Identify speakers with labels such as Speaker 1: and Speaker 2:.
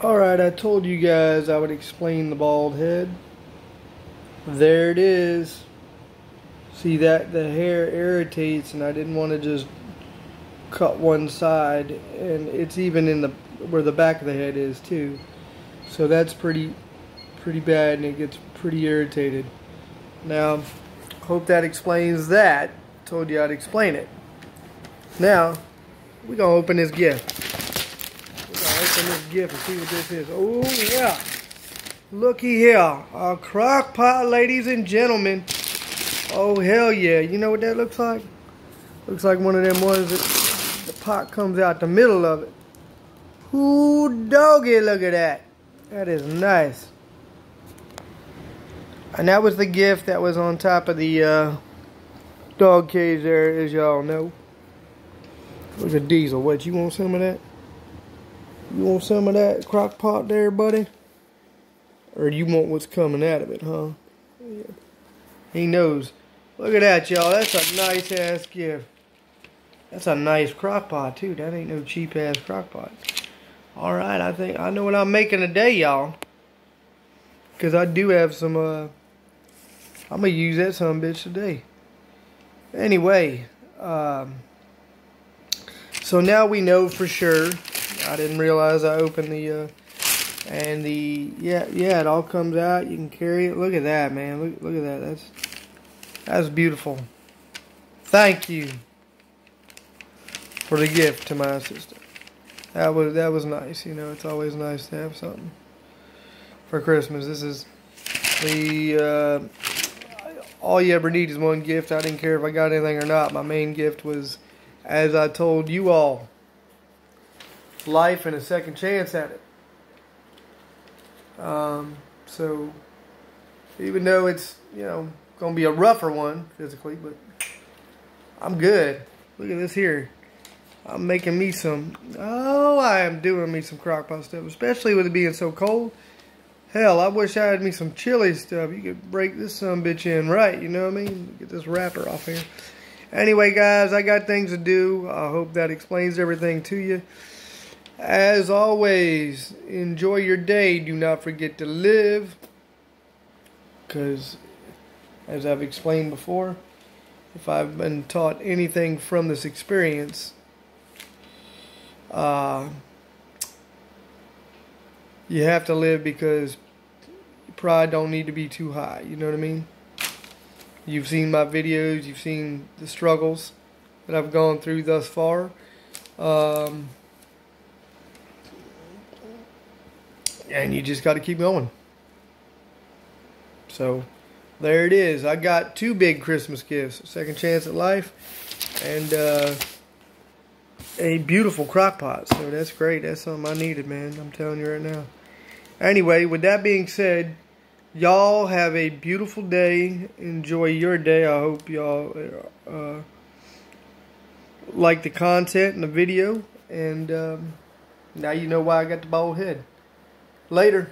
Speaker 1: Alright, I told you guys I would explain the bald head. There it is. See that the hair irritates and I didn't want to just cut one side and it's even in the where the back of the head is too. So that's pretty pretty bad and it gets pretty irritated. Now, hope that explains that. Told you I'd explain it. Now, we're gonna open this gift open this gift and see what this is. Oh, yeah. Looky here. A crock pot, ladies and gentlemen. Oh, hell yeah. You know what that looks like? Looks like one of them ones that the pot comes out the middle of it. Ooh, doggy, look at that. That is nice. And that was the gift that was on top of the uh, dog cage there, as y'all know. It was a diesel. What, you want some of that? You want some of that crock pot there, buddy? Or you want what's coming out of it, huh? Yeah. He knows. Look at that, y'all. That's a nice ass gift. That's a nice crock pot, too. That ain't no cheap ass crock pot. Alright, I think I know what I'm making today, y'all. Because I do have some, uh, I'm going to use that some bitch today. Anyway, um, so now we know for sure I didn't realize I opened the, uh, and the, yeah, yeah, it all comes out. You can carry it. Look at that, man. Look, look at that. That's, that's beautiful. Thank you for the gift to my sister. That was, that was nice. You know, it's always nice to have something for Christmas. This is the, uh, all you ever need is one gift. I didn't care if I got anything or not. My main gift was, as I told you all, life and a second chance at it. Um, so even though it's you know gonna be a rougher one physically, but I'm good. Look at this here. I'm making me some. Oh, I am doing me some crockpot stuff, especially with it being so cold. Hell, I wish I had me some chili stuff. You could break this some bitch in right, you know what I mean? Get this wrapper off here. Anyway, guys, I got things to do. I hope that explains everything to you. As always, enjoy your day. Do not forget to live. Because, as I've explained before, if I've been taught anything from this experience, uh, you have to live because pride don't need to be too high. You know what I mean? You've seen my videos. You've seen the struggles that I've gone through thus far. Um, and you just got to keep going. So there it is. I got two big Christmas gifts: second chance at life, and uh, a beautiful crock pot. So that's great. That's something I needed, man. I'm telling you right now. Anyway, with that being said, y'all have a beautiful day. Enjoy your day. I hope y'all uh, like the content and the video. And um, now you know why I got the bald head. Later.